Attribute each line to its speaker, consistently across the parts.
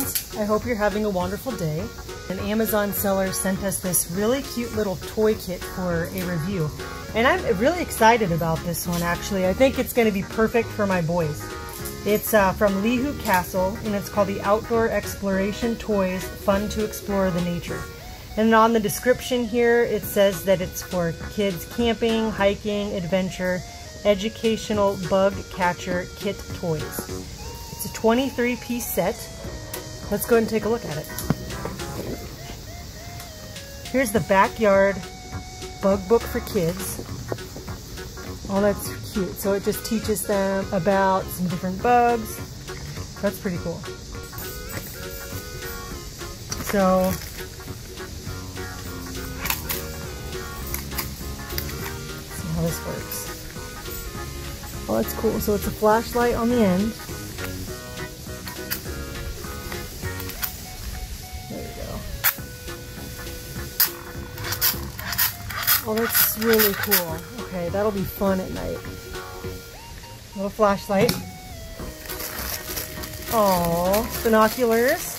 Speaker 1: friends, I hope you're having a wonderful day. An Amazon seller sent us this really cute little toy kit for a review. And I'm really excited about this one actually. I think it's going to be perfect for my boys. It's uh, from Lehoo Castle and it's called the Outdoor Exploration Toys Fun to Explore the Nature. And on the description here it says that it's for kids camping, hiking, adventure, educational bug catcher kit toys. It's a 23 piece set. Let's go ahead and take a look at it. Here's the backyard bug book for kids. Oh, that's cute. So it just teaches them about some different bugs. That's pretty cool. So, see how this works. Oh, that's cool. So it's a flashlight on the end. Oh, that's really cool. Okay, that'll be fun at night. Little flashlight. Oh, binoculars.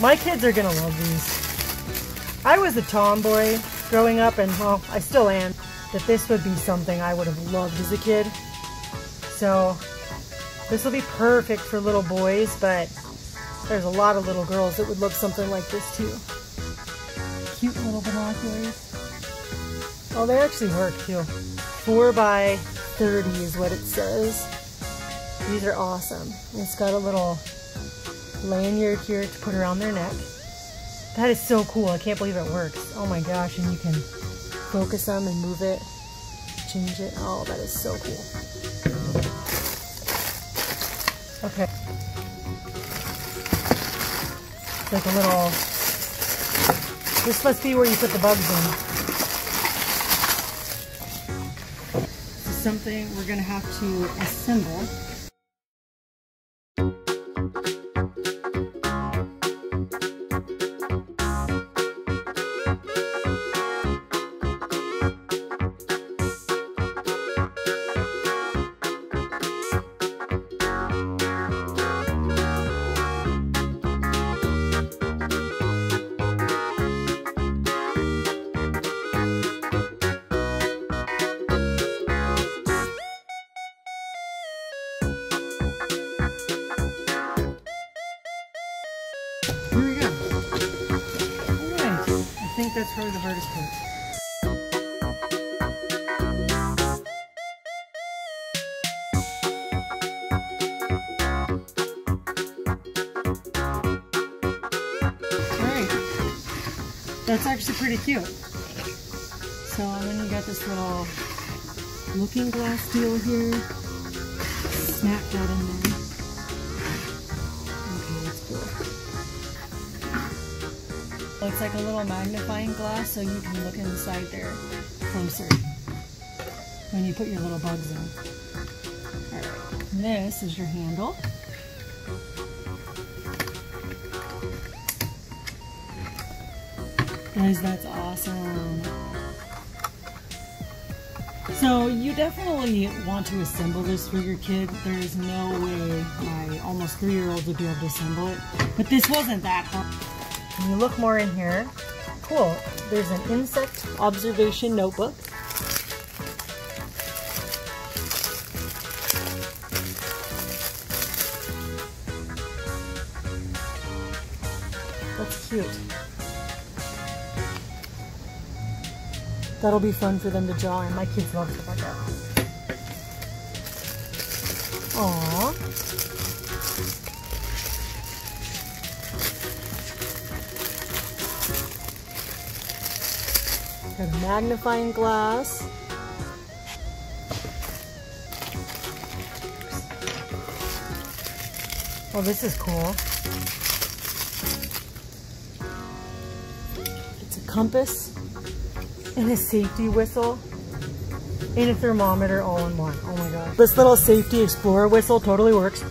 Speaker 1: My kids are gonna love these. I was a tomboy growing up and well, I still am. That this would be something I would have loved as a kid. So this will be perfect for little boys, but there's a lot of little girls that would love something like this too cute little binoculars. Oh, they actually work too. 4 by 30 is what it says. These are awesome. It's got a little lanyard here to put around their neck. That is so cool. I can't believe it works. Oh my gosh, and you can focus them and move it, change it. Oh, that is so cool. Okay. It's like a little this must be where you put the bugs in. This is something we're going to have to assemble. Think that's probably the hardest part. Alright, that's actually pretty cute. So then you got this little looking glass deal here. Snap that in there. Looks like a little magnifying glass so you can look inside there closer when you put your little bugs in. This is your handle. Guys, that's awesome. So you definitely want to assemble this for your kid. There is no way my almost three-year-old would be able to assemble it. But this wasn't that hard. When you look more in here, cool, there's an insect observation notebook. That's cute. That'll be fun for them to draw, and my kids love stuff like that. Aww. A magnifying glass. Oh, this is cool. It's a compass and a safety whistle and a thermometer all in one. Oh my gosh. This little safety explorer whistle totally works.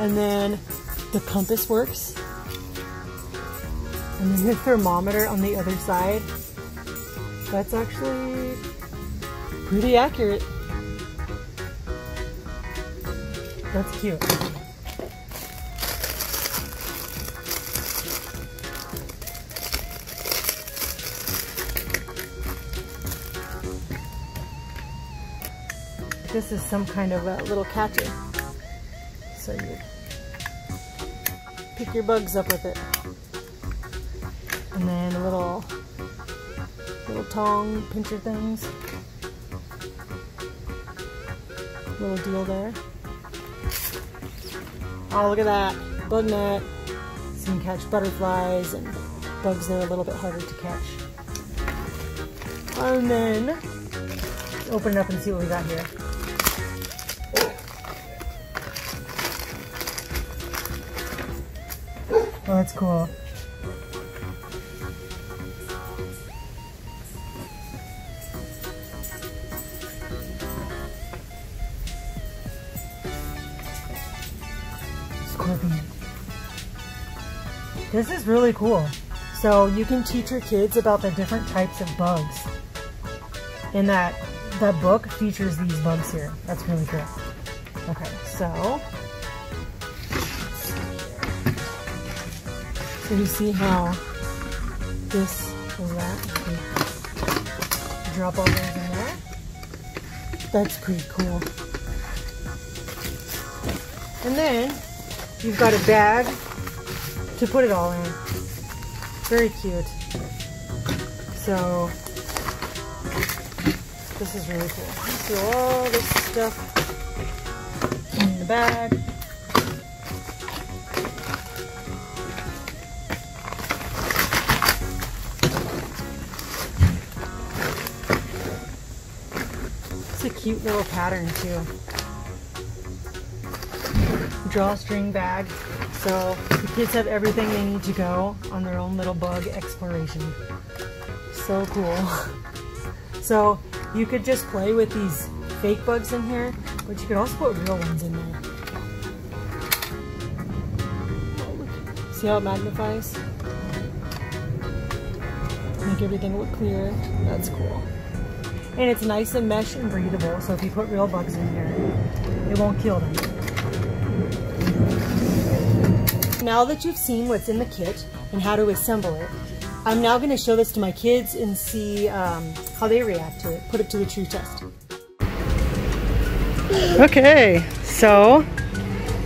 Speaker 1: And then the compass works. And then the thermometer on the other side. That's actually pretty accurate. That's cute. This is some kind of a little catcher. So you pick your bugs up with it. And then a little little tong pincher things. Little deal there. Oh, look at that. Bug net. So you can catch butterflies and bugs that are a little bit harder to catch. And then open it up and see what we got here. Oh, that's cool. This is really cool. So you can teach your kids about the different types of bugs. And that, that book features these bugs here. That's really cool. Okay, so So you see how this is? Drop all in there. That's pretty cool. And then you've got a bag to put it all in. Very cute. So this is really cool. So all this stuff in the bag. It's a cute little pattern too. Drawstring bag. So the kids have everything they need to go on their own little bug exploration. So cool. So you could just play with these fake bugs in here, but you could also put real ones in there. See how it magnifies? Make everything look clear. That's cool. And it's nice and mesh and breathable, so if you put real bugs in here, it won't kill them. Now that you've seen what's in the kit and how to assemble it, I'm now going to show this to my kids and see um, how they react to it. Put it to the true test. Okay, so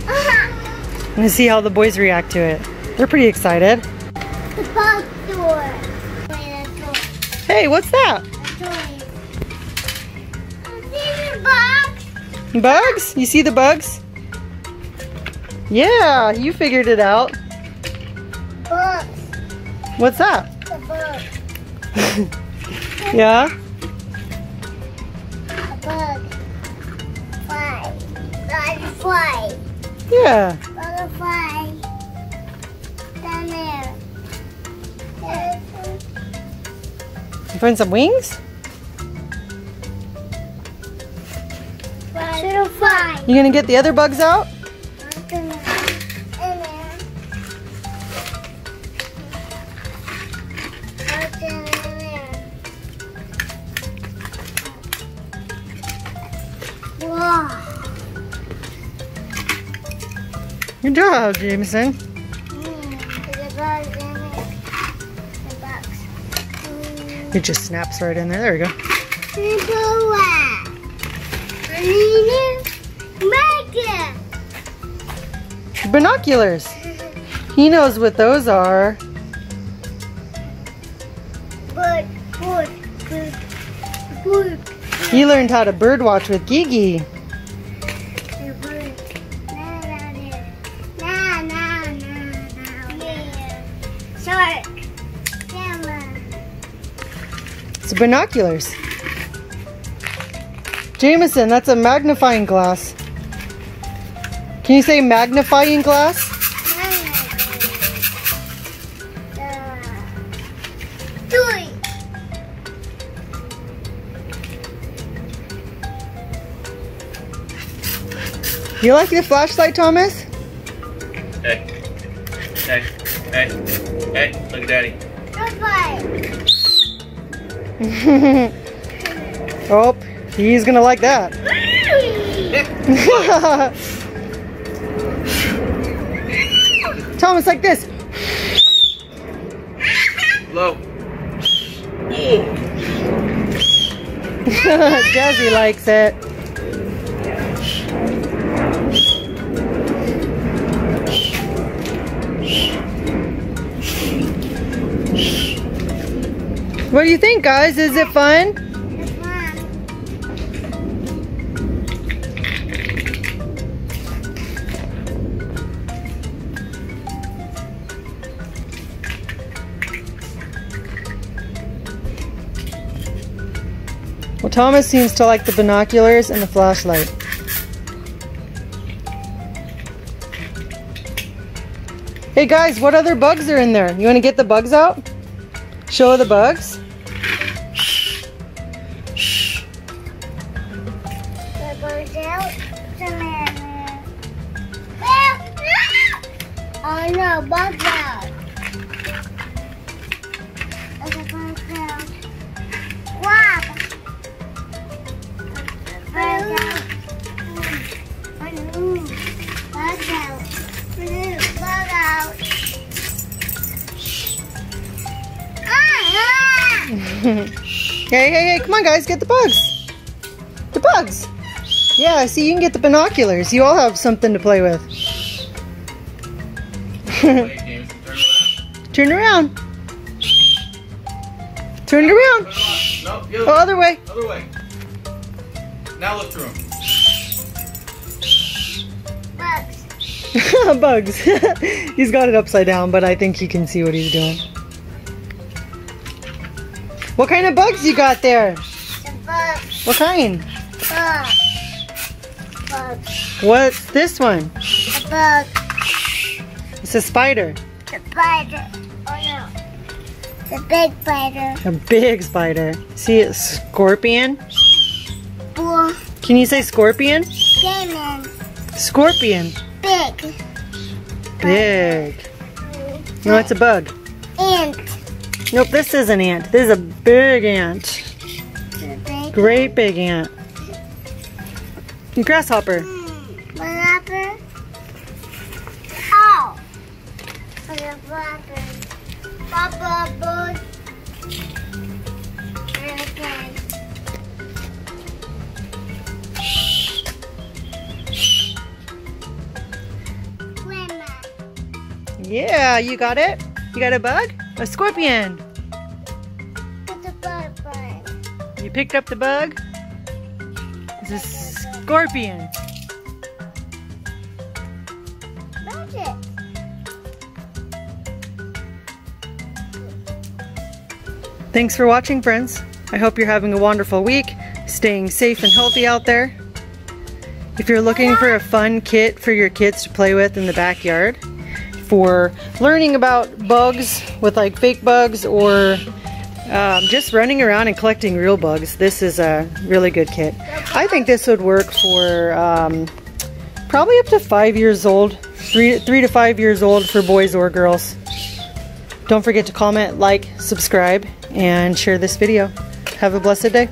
Speaker 1: I'm going to see how the boys react to it. They're pretty excited.
Speaker 2: The bug door.
Speaker 1: Hey, what's that?
Speaker 2: Bugs.
Speaker 1: Bugs? You see the bugs? Yeah, you figured it out.
Speaker 2: Bugs.
Speaker 1: What's that?
Speaker 2: The bug.
Speaker 1: Yeah?
Speaker 2: A bug. Fly. Butterfly.
Speaker 1: Yeah.
Speaker 2: Butterfly. Down there.
Speaker 1: You find some wings?
Speaker 2: Butterfly.
Speaker 1: You gonna get the other bugs out? Good job,
Speaker 2: Jamison. It.
Speaker 1: Just snaps right in there. There we go. Binoculars. He knows what those are. He learned how to birdwatch with Gigi. Binoculars. Jamison, that's a magnifying glass. Can you say magnifying glass?
Speaker 2: Toy.
Speaker 1: You like the flashlight, Thomas?
Speaker 3: Hey. Hey. Hey. Hey. Look at daddy.
Speaker 2: Bye-bye.
Speaker 1: oh, he's gonna like that. Thomas, like this.
Speaker 3: Low.
Speaker 1: Jazzy likes it. Shh. What do you think, guys? Is it fun? Well, Thomas seems to like the binoculars and the flashlight. Hey guys, what other bugs are in there? You want to get the bugs out? Show the bugs. Hey, hey, hey, come on guys, get the bugs. The bugs. Yeah, see, you can get the binoculars. You all have something to play with.
Speaker 3: Turn around.
Speaker 1: Turn around. Turn it around.
Speaker 3: No, the
Speaker 1: Oh,
Speaker 3: other,
Speaker 1: other way.
Speaker 3: other way. Now look through him.
Speaker 2: Bugs.
Speaker 1: Bugs. he's got it upside down, but I think he can see what he's doing. What kind of bugs you got there?
Speaker 2: The bugs.
Speaker 1: What kind?
Speaker 2: Bugs. Bugs.
Speaker 1: What's this one?
Speaker 2: The bug.
Speaker 1: It's a spider.
Speaker 2: The spider. Oh no. The big spider.
Speaker 1: A big spider. See it? Scorpion?
Speaker 2: Bull.
Speaker 1: Can you say scorpion?
Speaker 2: Gaming.
Speaker 1: Scorpion.
Speaker 2: Big.
Speaker 1: Big. No, it's a bug.
Speaker 2: Ant.
Speaker 1: Nope, this is an ant. This is a big ant.
Speaker 2: Big.
Speaker 1: Great big ant. Grasshopper.
Speaker 2: Flapper. Oh. The flapper. Papa bird. Okay. Grandma.
Speaker 1: Yeah, you got it? You got a bug? A scorpion.
Speaker 2: It's a butterfly.
Speaker 1: You picked up the bug? It's a scorpion.
Speaker 2: Magic.
Speaker 1: Thanks for watching, friends. I hope you're having a wonderful week, staying safe and healthy out there. If you're looking for a fun kit for your kids to play with in the backyard, for learning about bugs with like fake bugs or um, just running around and collecting real bugs, this is a really good kit. I think this would work for um, probably up to five years old, three, three to five years old for boys or girls. Don't forget to comment, like, subscribe, and share this video. Have a blessed day.